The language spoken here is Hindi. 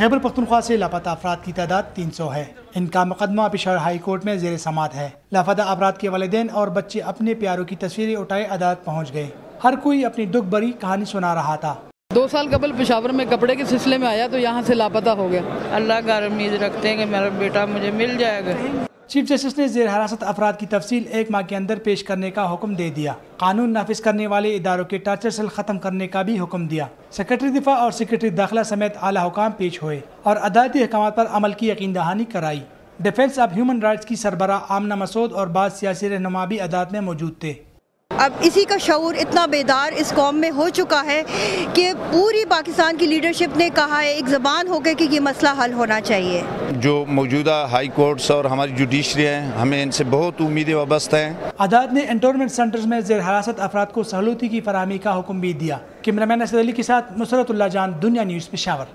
खैबर पख्तनख्वा से लापता अफराद की तादाद तीन सौ है। इनका मुकदमा पिशावर हाई कोर्ट में जेर समात है। लापता अफराद के वालदेन और बच्चे अपने प्यारों की तस्वीरें उठाए अदालत पहुँच गए। हर कोई अपनी दुख भरी कहानी सुना रहा था। दो साल कबल पेशावर में कपड़े के सिलसिले में आया तो यहाँ से लापता हो गया। अल्लाह का उम्मीद रखते हैं कि मेरा बेटा मुझे मिल जाएगा। चीफ जस्टिस ने जेर हिरासत अफराद की तफसील एक माह के अंदर पेश करने का हुक्म दे दिया। कानून नाफिज करने वाले इदारों के टार्चर सेल खत्म करने का भी हुक्म दिया। सेक्रेटरी दिफा और सेक्रेटरी दाखिला समेत आला हुकाम पेश हुए और अदालती अहकाम पर अमल की यकीन दहानी कराई। डिफेंस ऑफ़ ह्यूमन राइट्स की सरबरा आमना मसूद और बाद सियासी रहनुमा भी अदालत में मौजूद थे। अब इसी का शूर इतना बेदार इस कौम में हो चुका है कि पूरी पाकिस्तान की लीडरशिप ने कहा है एक ज़बान हो गई कि ये मसला हल होना चाहिए। जो मौजूदा हाई कोर्ट्स और हमारी जुडिशरी है हमें इनसे बहुत उम्मीदें वाबस्ता हैं। अदालत ने इंटोनमेंट सेंटर्स में जेर हरासत अफराद को सहूलती की फरहमी का हुक्म भी दिया। कैमरामैन असद अली के साथ नुसरतुल्ला जान दुनिया न्यूज़ पेशावर।